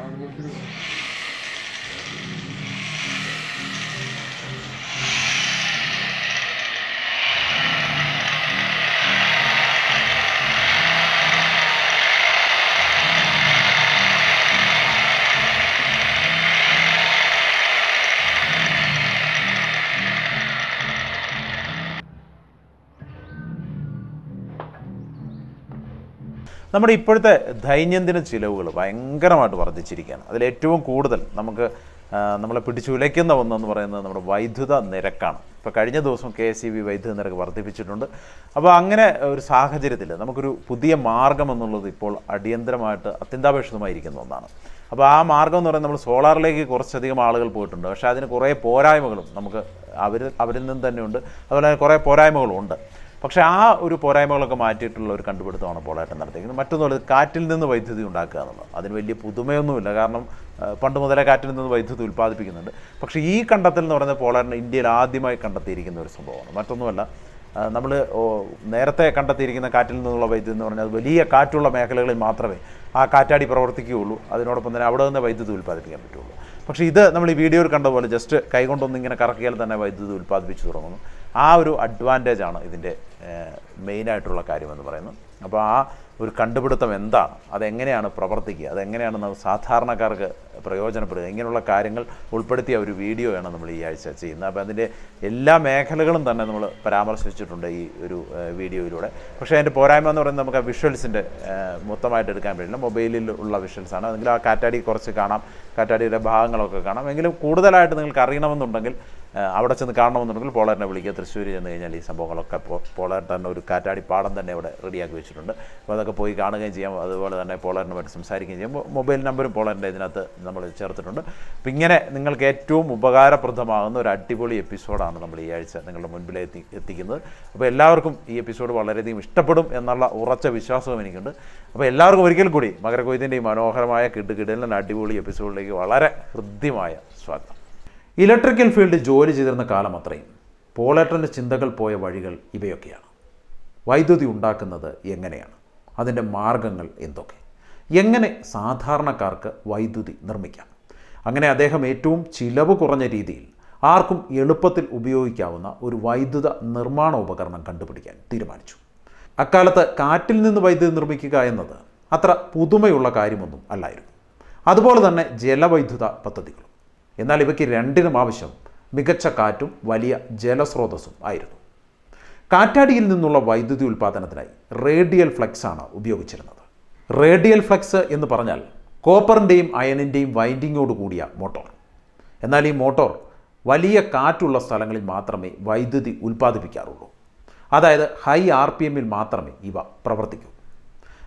Abi görüşürüz. നമ്മുടെ ഇപ്പോഴത്തെ ദൈനംദിന ചിലവുകൾ ഭയങ്കരമായിട്ട് വർദ്ധിച്ചിരിക്കുകയാണ്. അതിൽ ഏറ്റവും കൂടുതൽ നമുക്ക് നമ്മളെ പിടിച്ചുലയ്ക്കുന്ന ഒന്നെന്ന് പറയുന്നത് നമ്മുടെ വൈദ്യുത നിരക്കാണ്. ഇപ്പോൾ കഴിഞ്ഞ ദിവസം കെ എസ് ബി വൈദ്യുത നിരക്ക് വർദ്ധിപ്പിച്ചിട്ടുണ്ട്. അപ്പോൾ അങ്ങനെ ഒരു സാഹചര്യത്തിൽ നമുക്കൊരു പുതിയ മാർഗം എന്നുള്ളത് ഇപ്പോൾ അടിയന്തരമായിട്ട് അത്യന്താപേക്ഷിതമായിരിക്കുന്ന ഒന്നാണ്. അപ്പോൾ ആ മാർഗം എന്ന് പറയുന്നത് നമ്മൾ സോളാറിലേക്ക് കുറച്ചധികം ആളുകൾ പോയിട്ടുണ്ട്. പക്ഷേ അതിന് കുറേ പോരായ്മകളും നമുക്ക് അവർ അവരിൽ നിന്ന് തന്നെയുണ്ട്. അതുപോലെ തന്നെ കുറേ പോരായ്മകളും ഉണ്ട്. പക്ഷേ ആ ഒരു പോരായ്മകളൊക്കെ മാറ്റിയിട്ടുള്ള ഒരു കണ്ടുപിടുത്തമാണ് പോളായിട്ട് നടത്തിയിരിക്കുന്നത്. മറ്റൊന്നുമല്ല ഇത് കാറ്റിൽ നിന്ന് വൈദ്യുതി ഉണ്ടാക്കുക എന്നുള്ളത്. അതിന് വലിയ പുതുമയൊന്നുമില്ല. കാരണം പണ്ട് മുതലേ കാറ്റിൽ നിന്ന് വൈദ്യുതി ഉൽപ്പാദിപ്പിക്കുന്നുണ്ട്. പക്ഷേ ഈ കണ്ടെത്തൽ എന്ന് പറയുന്നത് പോളാറിന് ഇന്ത്യയിൽ ആദ്യമായി കണ്ടെത്തിയിരിക്കുന്ന ഒരു സംഭവമാണ്. മറ്റൊന്നുമല്ല നമ്മൾ നേരത്തെ കണ്ടെത്തിയിരിക്കുന്ന കാറ്റിൽ നിന്നുള്ള വൈദ്യുതി എന്ന് പറഞ്ഞാൽ വലിയ കാറ്റുള്ള മേഖലകളിൽ മാത്രമേ ആ കാറ്റാടി പ്രവർത്തിക്കുകയുള്ളൂ. അതിനോടൊപ്പം തന്നെ അവിടെ നിന്ന് വൈദ്യുതി ഉൽപ്പാദിപ്പിക്കാൻ പറ്റുള്ളൂ. പക്ഷേ ഇത് നമ്മൾ ഈ വീഡിയോയിൽ കണ്ട പോലെ ജസ്റ്റ് കൈകൊണ്ടൊന്നിങ്ങനെ കറക്കിയാൽ തന്നെ വൈദ്യുതി ഉൽപ്പാദിപ്പിച്ചു തുടങ്ങുന്നു. ആ ഒരു അഡ്വാന്റേജ് ആണ് ഇതിന്റെ മെയിനായിട്ടുള്ള കാര്യമെന്ന് പറയുന്നത്. അപ്പോൾ ആ ഒരു കണ്ടുപിടുത്തം എന്താണ്? അതെങ്ങനെയാണ് പ്രവർത്തിക്കുക? അതെങ്ങനെയാണ് സാധാരണക്കാർക്ക് പ്രയോജനപ്പെടുക? ഇങ്ങനെയുള്ള കാര്യങ്ങൾ ഉൾപ്പെടുത്തിയ ഒരു വീഡിയോയാണ് നമ്മൾ ഈ ആഴ്ച ചെയ്യുന്നത്. അപ്പോൾ അതിന്റെ എല്ലാ മേഖലകളും തന്നെ നമ്മൾ പരാമർശിച്ചിട്ടുണ്ട് ഈ ഒരു വീഡിയോയിലൂടെ പക്ഷേ അതിന്റെ പോരായ്മ എന്ന് പറയുന്നത് നമുക്ക് ആ വിഷ്വൽസിന്റെ മൊത്തമായിട്ട് എടുക്കാൻ പറ്റില്ല. മൊബൈലിൽ ഉള്ള വിഷ്വൽസാണ് അതെങ്കിൽ ആ കാറ്റാടി കുറച്ച് കാണാം. കാറ്റാടിയുടെ ഭാഗങ്ങളൊക്കെ കാണാം. എങ്കിലും കൂടുതലായിട്ട് നിങ്ങൾക്ക് അറിയണമെന്നുണ്ടെങ്കിൽ അവിടെ ചെന്ന് കാണണമെന്നുണ്ടെങ്കിൽ പോളേറിനെ വിളിക്കുക. തൃശ്ശൂർ ചെന്ന് കഴിഞ്ഞാൽ ഈ സംഭവങ്ങളൊക്കെ പോളേർ തന്നെ ഒരു കാറ്റാടി പാടം തന്നെ ഇവിടെ റെഡിയാക്കി വെച്ചിട്ടുണ്ട്. അപ്പോൾ അതൊക്കെ പോയി കാണുകയും ചെയ്യാം. അതുപോലെ തന്നെ പോളേറിനുമായിട്ട് സംസാരിക്കുകയും ചെയ്യാം. മൊബൈൽ നമ്പറും പോളേറിന്റെ ഇതിനകത്ത് നമ്മൾ ചേർത്തിട്ടുണ്ട്. അപ്പം ഇങ്ങനെ നിങ്ങൾക്ക് ഏറ്റവും ഉപകാരപ്രദമാകുന്ന ഒരു അടിപൊളി എപ്പിസോഡാണ് നമ്മൾ ഈ ആഴ്ച നിങ്ങളുടെ മുൻപിൽ എത്തി എത്തിക്കുന്നത്. അപ്പോൾ എല്ലാവർക്കും ഈ എപ്പിസോഡ് വളരെയധികം ഇഷ്ടപ്പെടും എന്നുള്ള ഉറച്ച വിശ്വാസവും എനിക്കുണ്ട്. അപ്പോൾ എല്ലാവർക്കും ഒരിക്കൽ കൂടി മകരകൊയ്തിന്റെ ഈ മനോഹരമായ കിട്ടുകിടലിന് അടിപൊളി എപ്പിസോഡിലേക്ക് വളരെ ഹൃദ്യമായ സ്വാഗതം. ഇലക്ട്രിക്കൽ ഫീൽഡ് ജോലി ചെയ്തിരുന്ന കാലം അത്രയും. പോളേട്ടന്റെ ചിന്തകൾ പോയ വഴികൾ ഇവയൊക്കെയാണ്. വൈദ്യുതി ഉണ്ടാക്കുന്നത് എങ്ങനെയാണ്? അതിന്റെ മാർഗങ്ങൾ എന്തൊക്കെ? എങ്ങനെ സാധാരണക്കാർക്ക് വൈദ്യുതി നിർമ്മിക്കാം? അങ്ങനെ അദ്ദേഹം ഏറ്റവും ചിലവ് കുറഞ്ഞ രീതിയിൽ ആർക്കും എളുപ്പത്തിൽ ഉപയോഗിക്കാവുന്ന ഒരു വൈദ്യുത നിർമ്മാണ ഉപകരണം കണ്ടുപിടിക്കാൻ തീരുമാനിച്ചു. അക്കാലത്ത് കാറ്റിൽ നിന്ന് വൈദ്യുതി നിർമ്മിക്കുക എന്നത് അത്ര പുതുമയുള്ള കാര്യമൊന്നും അല്ലായിരുന്നു. അതുപോലെ തന്നെ ജലവൈദ്യുത പദ്ധതികളും. എന്നാൽ ഇവയ്ക്ക് രണ്ടിനും ആവശ്യം മികച്ച കാറ്റും വലിയ ജലസ്രോതസ്സും ആയിരുന്നു. കാറ്റാടിയിൽ നിന്നുള്ള വൈദ്യുതി ഉൽപ്പാദനത്തിനായി റേഡിയൽ ഫ്ലക്സ് ആണ് ഉപയോഗിച്ചിരുന്നത്. റേഡിയൽ ഫ്ലക്സ് എന്ന് പറഞ്ഞാൽ കോപ്പറിന്റെയും അയണിന്റെയും വൈൻഡിങ്ങോട് കൂടിയ മോട്ടോർ. എന്നാൽ ഈ മോട്ടോർ വലിയ കാറ്റുള്ള സ്ഥലങ്ങളിൽ മാത്രമേ വൈദ്യുതി ഉൽപ്പാദിപ്പിക്കാറുള്ളൂ. അതായത് ഹൈ ആർ പി എമ്മിൽ മാത്രമേ ഇവ പ്രവർത്തിക്കൂ.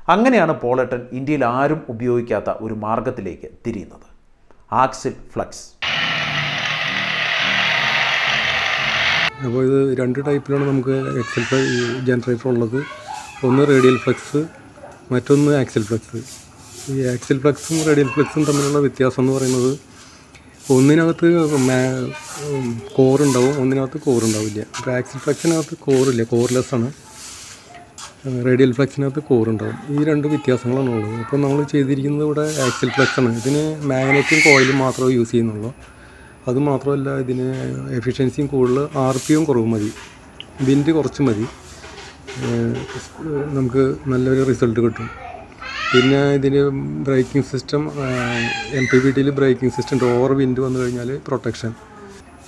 അങ്ങനെയാണ് പോളട്ടൻ ഇന്ത്യയിൽ ആരും ഉപയോഗിക്കാത്ത ഒരു മാർഗത്തിലേക്ക് തിരിയുന്നത്. Axial flux. അപ്പോൾ ഇത് രണ്ട് ടൈപ്പിലാണ് നമുക്ക് എക്സൽ ജനറേറ്റർ ഉള്ളത്. ഒന്ന് റേഡിയൽ ഫ്ലക്സ് മറ്റൊന്ന് ആക്സൽ ഫ്ലക്സ് ഈ ആക്സൽ ഫ്ലക്സും റേഡിയൽ ഫ്ലക്സും തമ്മിലുള്ള വ്യത്യാസം എന്ന് പറയുന്നത് ഒന്നിനകത്ത് കോർ ഉണ്ടാവും ഒന്നിനകത്ത് കോറുണ്ടാവില്ല അപ്പോൾ ആക്സൽ ഫ്ലക്സിനകത്ത് കോറില്ല കോർലെസ് ആണ്. റേഡിയൽ ഫ്ലക്സിനകത്ത് കോറുണ്ടാവും ഈ രണ്ട് വ്യത്യാസങ്ങളാണ് ഉള്ളത്. അപ്പോൾ നമ്മൾ ചെയ്തിരിക്കുന്നത് ഇവിടെ ആക്സൽ ഫ്ലക്സ് ആണ് ഇതിന് മാഗ്നറ്റും കോയിലും മാത്രമേ യൂസ് ചെയ്യുന്നുള്ളൂ. അത് മാത്രമല്ല ഇതിന് എഫിഷ്യൻസിയും കൂടുതൽ ആർ പി എം കുറവ് മതി. വിൻഡ് കുറച്ച് മതി. നമുക്ക് നല്ലൊരു റിസൾട്ട് കിട്ടും. പിന്നെ ഇതിന് braking system M P B ടിയിൽ ബ്രേക്കിംഗ് സിസ്റ്റം ഓവർ വിൻഡ് വന്നു കഴിഞ്ഞാൽ പ്രൊട്ടക്ഷൻ.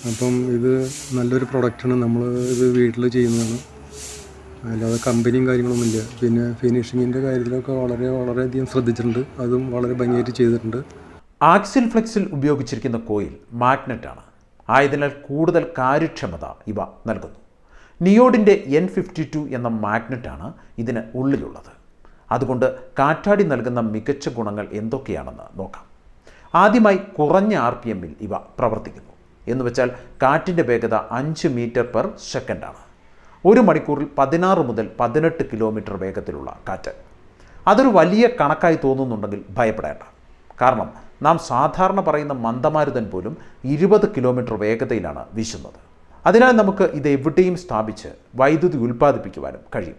അപ്പം ഇത് നല്ലൊരു പ്രൊഡക്റ്റാണ് നമ്മൾ ഇത് വീട്ടിൽ ചെയ്യുന്നതാണ്. അല്ലാതെ കമ്പനിയും കാര്യങ്ങളൊന്നുമില്ല. പിന്നെ ഫിനിഷിങ്ങിന്റെ കാര്യത്തിലൊക്കെ വളരെ വളരെയധികം ശ്രദ്ധിച്ചിട്ടുണ്ട്. അതും വളരെ ഭംഗിയായിട്ട് ചെയ്തിട്ടുണ്ട്. ആക്സിൽ ഫ്ലെക്സിൽ ഉപയോഗിച്ചിരിക്കുന്ന കോയിൽ മാഗ്നറ്റാണ്. ആയതിനാൽ കൂടുതൽ കാര്യക്ഷമത ഇവ നൽകുന്നു. നിയോഡിന്റെ എൻ ഫിഫ്റ്റി ടു എന്ന മാഗ്നറ്റാണ് ഇതിന് ഉള്ളിലുള്ളത്. അതുകൊണ്ട് കാറ്റാടി നൽകുന്ന മികച്ച ഗുണങ്ങൾ എന്തൊക്കെയാണെന്ന് നോക്കാം. ആദ്യമായി കുറഞ്ഞ ആർ പി എമ്മിൽ ഇവ പ്രവർത്തിക്കുന്നു. എന്ന് വെച്ചാൽ കാറ്റിന്റെ വേഗത അഞ്ച് മീറ്റർ പെർ സെക്കൻഡാണ്. ഒരു മണിക്കൂറിൽ പതിനാറ് മുതൽ പതിനെട്ട് കിലോമീറ്റർ വേഗത്തിലുള്ള കാറ്റ്. അതൊരു വലിയ കണക്കായി തോന്നുന്നുണ്ടെങ്കിൽ ഭയപ്പെടേണ്ട. കാരണം നാം സാധാരണ പറയുന്ന മന്ദമാരുതൻ പോലും ഇരുപത് കിലോമീറ്റർ വേഗതയിലാണ് വീശുന്നത്. അതിനാൽ നമുക്ക് ഇത് എവിടെയും സ്ഥാപിച്ച് വൈദ്യുതി ഉൽപ്പാദിപ്പിക്കുവാനും കഴിയും.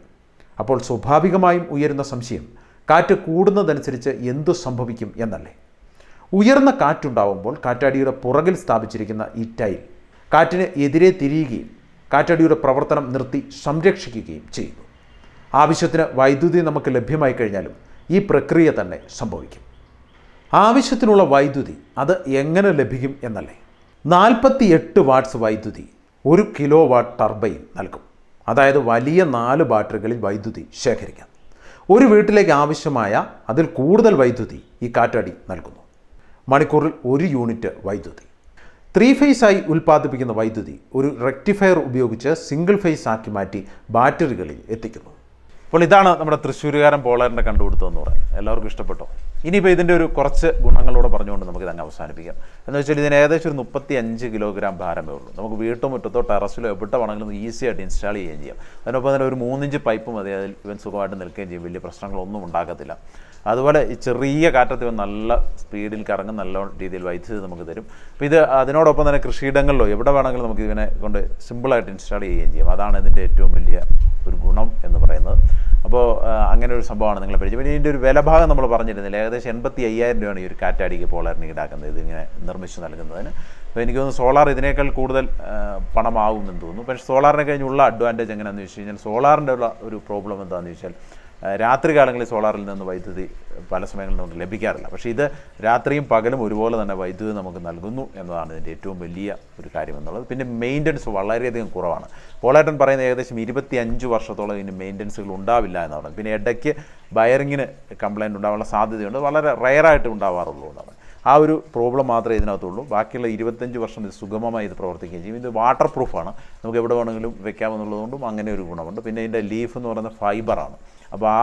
അപ്പോൾ സ്വാഭാവികമായും ഉയരുന്ന സംശയം കാറ്റ് കൂടുന്നതനുസരിച്ച് എന്തു സംഭവിക്കും എന്നല്ലേ? ഉയർന്ന കാറ്റുണ്ടാവുമ്പോൾ കാറ്റാടിയുടെ പുറകിൽ സ്ഥാപിച്ചിരിക്കുന്ന ഈ ടൈൽ കാറ്റിന് എതിരെ തിരിയുകയും കാറ്റാടിയുടെ പ്രവർത്തനം നിർത്തി സംരക്ഷിക്കുകയും ചെയ്യുന്നു. ആവശ്യത്തിന് വൈദ്യുതി നമുക്ക് ലഭ്യമായി കഴിഞ്ഞാലും ഈ പ്രക്രിയ തന്നെ സംഭവിക്കും. ആവശ്യത്തിനുള്ള വൈദ്യുതി അത് എങ്ങനെ ലഭിക്കും എന്നല്ലേ? നാൽപ്പത്തി എട്ട് വാട്ട്സ് വൈദ്യുതി ഒരു കിലോ വാട്ട് ടർബൈൻ നൽകും. അതായത് വലിയ നാല് ബാറ്ററികളിൽ വൈദ്യുതി ശേഖരിക്കാം. ഒരു വീട്ടിലേക്ക് ആവശ്യമായ അതിൽ കൂടുതൽ വൈദ്യുതി ഈ കാറ്റാടി നൽകുന്നു. മണിക്കൂറിൽ ഒരു യൂണിറ്റ് വൈദ്യുതി. ത്രീ ഫേസായി ഉൽപ്പാദിപ്പിക്കുന്ന വൈദ്യുതി ഒരു റെക്ടിഫയർ ഉപയോഗിച്ച് സിംഗിൾ ഫേസ് ആക്കി മാറ്റി ബാറ്ററികളിൽ എത്തിക്കുന്നു. അപ്പോൾ ഇതാണ് നമ്മുടെ തൃശ്ശൂരുകാരൻ പോളേറിന്റെ കണ്ടുപിടുത്തം പറയുന്നത്. എല്ലാവർക്കും ഇഷ്ടപ്പെട്ടോ? ഇനിയിപ്പോൾ ഇതിന്റെ ഒരു കുറച്ച് ഗുണങ്ങളോടെ പറഞ്ഞുകൊണ്ട് നമുക്ക് ഇതങ്ങ് അവസാനിപ്പിക്കാം. എന്ന് വെച്ചാൽ ഇതിന് ഏകദേശം ഒരു മുപ്പത്തി അഞ്ച് കിലോഗ്രാം ഭാരമേ ഉള്ളൂ. നമുക്ക് വീട്ടുമുറ്റത്തോ ടെറസിലോ എവിടെ വേണമെങ്കിലും ഈസി ആയിട്ട് ഇൻസ്റ്റാൾ ചെയ്യുകയും ചെയ്യാം. അതിനൊപ്പം തന്നെ ഒരു മൂന്നിഞ്ച് പൈപ്പ് മതി അതിൽ ഇവൻ സുഖമായിട്ട് നിൽക്കുകയും ചെയ്യും. വലിയ പ്രശ്നങ്ങളൊന്നും ഉണ്ടാകത്തില്ല അതുപോലെ ഈ ചെറിയ കാറ്റത്ത് നല്ല സ്പീഡിൽ കറങ്ങും നല്ല രീതിയിൽ വൈദ്യുതി നമുക്ക് തരും. അപ്പോൾ ഇത് അതിനോടൊപ്പം തന്നെ കൃഷിയിടങ്ങളിലോ എവിടെ വേണമെങ്കിലും നമുക്ക് ഇതിനെ കൊണ്ട് സിമ്പിളായിട്ട് ഇൻസ്റ്റാൾ ചെയ്യുകയും ചെയ്യാം. അതാണ് ഇതിന്റെ ഏറ്റവും വലിയ ഒരു ഗുണം എന്ന് പറയുന്നത്. അപ്പോൾ അങ്ങനെ ഒരു സംഭവമാണ് നിങ്ങളെ പരിചയം. പിന്നെ ഇതിന്റെ ഒരു വിലഭാഗം നമ്മൾ പറഞ്ഞിരുന്നില്ല. ഏകദേശം എൺപത്തി അയ്യായിരം രൂപയാണ് ഈ ഒരു കാറ്റാടിക്ക് പോളറിന് ഈടാക്കുന്നത്. ഇതിങ്ങനെ നിർമ്മിച്ച് നൽകുന്നതിന്. അപ്പോൾ എനിക്ക് തോന്നുന്നു സോളാർ ഇതിനേക്കാൾ കൂടുതൽ പണമാകുമെന്ന് തോന്നുന്നു. പക്ഷേ സോളാറിനെ കഴിഞ്ഞുള്ള അഡ്വാന്റേജ് എങ്ങനെയാണെന്ന് വെച്ച് കഴിഞ്ഞാൽ സോളാറിന്റെ ഉള്ള ഒരു പ്രോബ്ലം എന്താണെന്ന് വെച്ചാൽ ആ, രാത്രി കാലങ്ങളിൽ സോളാറിൽ നിന്ന് വൈദ്യുതി പല സമയങ്ങളിൽ നമുക്ക് ലഭിക്കാറില്ല. പക്ഷേ ഇത് രാത്രിയും പകലും ഒരുപോലെ തന്നെ വൈദ്യുതി നമുക്ക് നൽകുന്നു എന്നതാണ് ഇതിന്റെ ഏറ്റവും വലിയ ഒരു കാര്യം എന്നുള്ളത്. പിന്നെ മെയിന്റനൻസ് വളരെയധികം കുറവാണ്. പോളേട്ടൻ പറയുന്ന ഏകദേശം ഇരുപത്തി അഞ്ച് വർഷത്തോളം ഇതിന് മെയിന്റനൻസുകൾ ഉണ്ടാവില്ല എന്ന് പറയുന്നത് പിന്നെ ഇടയ്ക്ക് ബയറിങ്ങിന് കംപ്ലൈന്റ് ഉണ്ടാവാനുള്ള സാധ്യതയുണ്ട്. വളരെ റയറായിട്ട് ഉണ്ടാവാറുള്ളൂ എന്നാണ് ആ ഒരു പ്രോബ്ലം മാത്രമേ ഇതിനകത്തുള്ളൂ. ബാക്കിയുള്ള ഇരുപത്തഞ്ച് വർഷം ഇത് സുഗമമായി ഇത് പ്രവർത്തിക്കുകയും ചെയ്യും. ഇത് വാട്ടർ പ്രൂഫാണ് നമുക്ക് എവിടെ വേണമെങ്കിലും വെക്കാമെന്നുള്ളതുകൊണ്ടും അങ്ങനെ ഒരു ഗുണമുണ്ട്. പിന്നെ ഇതിന്റെ ലീഫ് എന്ന് പറയുന്ന ഫൈബറാണ്. അപ്പോൾ ആ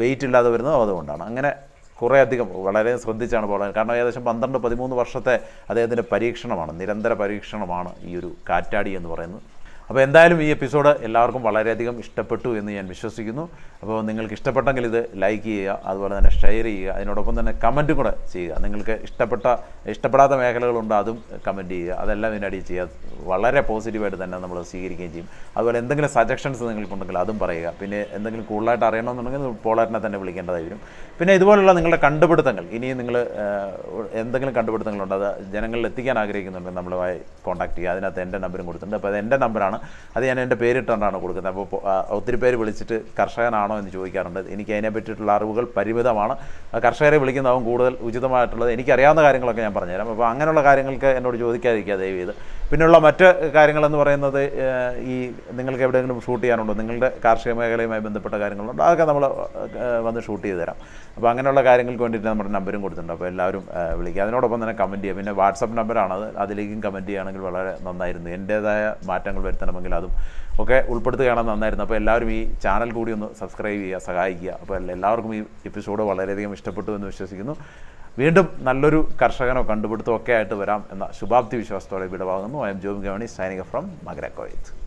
വെയിറ്റ് ഇല്ലാതെ വരുന്നത് അതുകൊണ്ടാണ്. അങ്ങനെ കുറേ അധികം വളരെ ശ്രദ്ധിച്ചാണ് പോകുന്നത് കാരണം ഏകദേശം പന്ത്രണ്ട് പതിമൂന്ന് വർഷത്തെ അദ്ദേഹത്തിന്റെ പരീക്ഷണമാണ് നിരന്തര പരീക്ഷണമാണ് ഈ ഒരു കാറ്റാടി എന്ന് പറയുന്നത്. അപ്പോൾ എന്തായാലും ഈ എപ്പിസോഡ് എല്ലാവർക്കും വളരെയധികം ഇഷ്ടപ്പെട്ടു എന്ന് ഞാൻ വിശ്വസിക്കുന്നു. അപ്പോൾ നിങ്ങൾക്ക് ഇഷ്ടപ്പെട്ടെങ്കിൽ ഇത് ലൈക്ക് ചെയ്യുക അതുപോലെ തന്നെ ഷെയർ ചെയ്യുക അതിനോടൊപ്പം തന്നെ കമന്റും കൂടെ ചെയ്യുക. നിങ്ങൾക്ക് ഇഷ്ടപ്പെട്ട ഇഷ്ടപ്പെടാത്ത മേഖലകളുണ്ട് അതും കമന്റ് ചെയ്യുക. അതെല്ലാം ഇതിനടി ചെയ്യുക വളരെ പോസിറ്റീവായിട്ട് തന്നെ നമ്മൾ സ്വീകരിക്കുകയും ചെയ്യും. അതുപോലെ എന്തെങ്കിലും സജഷൻസ് നിങ്ങൾക്കുണ്ടെങ്കിൽ അതും പറയുക. പിന്നെ എന്തെങ്കിലും കൂടുതലായിട്ട് അറിയണമെന്നുണ്ടെങ്കിൽ പോളാറ്റിനെ തന്നെ വിളിക്കേണ്ടതായി വരും. പിന്നെ ഇതുപോലുള്ള നിങ്ങളുടെ കണ്ടുപിടുത്തങ്ങൾ ഇനിയും നിങ്ങൾ എന്തെങ്കിലും കണ്ടുപിടുത്തങ്ങളുണ്ട്? അത് ജനങ്ങളിൽ എത്തിക്കാൻ ആഗ്രഹിക്കുന്നുണ്ടെങ്കിൽ നമ്മളുമായി കോൺടാക്ട് ചെയ്യുക. അതിനകത്ത് എന്റെ നമ്പറും കൊടുത്തിട്ടുണ്ട്. അപ്പോൾ അത് എന്റെ നമ്പറാണ്. അത് ഞാൻ എന്റെ പേരിട്ടുകൊണ്ടാണ് കൊടുക്കുന്നത്. അപ്പോൾ ഒത്തിരി പേര് വിളിച്ചിട്ട് കർഷകനാണോ എന്ന് ചോദിക്കാറുണ്ട്. എനിക്ക് അതിനെ പറ്റിയിട്ടുള്ള അറിവുകൾ പരിമിതമാണ്. കർഷകരെ വിളിക്കുന്നതാവും കൂടുതൽ ഉചിതമായിട്ടുള്ളത്. എനിക്കറിയാവുന്ന കാര്യങ്ങളൊക്കെ ഞാൻ പറഞ്ഞുതരാം. അപ്പോൾ അങ്ങനെയുള്ള കാര്യങ്ങൾക്ക് എന്നോട് ചോദിക്കാതിരിക്കുക ദയവ് ചെയ്ത്. പിന്നെയുള്ള മറ്റ് കാര്യങ്ങളെന്ന് പറയുന്നത് ഈ നിങ്ങൾക്ക് എവിടെയെങ്കിലും ഷൂട്ട് ചെയ്യാനുണ്ടോ? നിങ്ങളുടെ കാർഷിക മേഖലയുമായി ബന്ധപ്പെട്ട കാര്യങ്ങളുണ്ടോ? അതൊക്കെ നമ്മൾ വന്ന് ഷൂട്ട് ചെയ്ത് തരാം. അപ്പോൾ അങ്ങനെയുള്ള കാര്യങ്ങൾക്ക് വേണ്ടിയിട്ട് നമ്മുടെ നമ്പരും കൊടുത്തിട്ടുണ്ട്. അപ്പോൾ എല്ലാവരും വിളിക്കുക. അതിനോടൊപ്പം തന്നെ കമന്റ് ചെയ്യുക. പിന്നെ വാട്സപ്പ് നമ്പറാണ് അത്. അതിലേക്കും കമന്റ് ചെയ്യുകയാണെങ്കിൽ വളരെ നന്നായിരുന്നു. എന്റേതായ മാറ്റങ്ങൾ വരുത്തണമെങ്കിൽ അതും ഒക്കെ ഉൾപ്പെടുത്തുകയാണ് നന്നായിരുന്നു. അപ്പോൾ എല്ലാവരും ഈ ചാനൽ കൂടി ഒന്ന് സബ്സ്ക്രൈബ് ചെയ്യുക സഹായിക്കുക. അപ്പോൾ എല്ലാവർക്കും ഈ എപ്പിസോഡ് വളരെയധികം ഇഷ്ടപ്പെട്ടു എന്ന് വിശ്വസിക്കുന്നു. വീണ്ടും നല്ലൊരു കർഷകനോ കണ്ടുപിടുത്തമോ ഒക്കെ ആയിട്ട് വരാം എന്ന ശുഭാപ്തി വിശ്വാസത്തോടെ വിടവാങ്ങുന്നു. ഐ എം ജോബ് ഗവണി സൈനിക ഫ്രം മകരക്കോയത്ത്.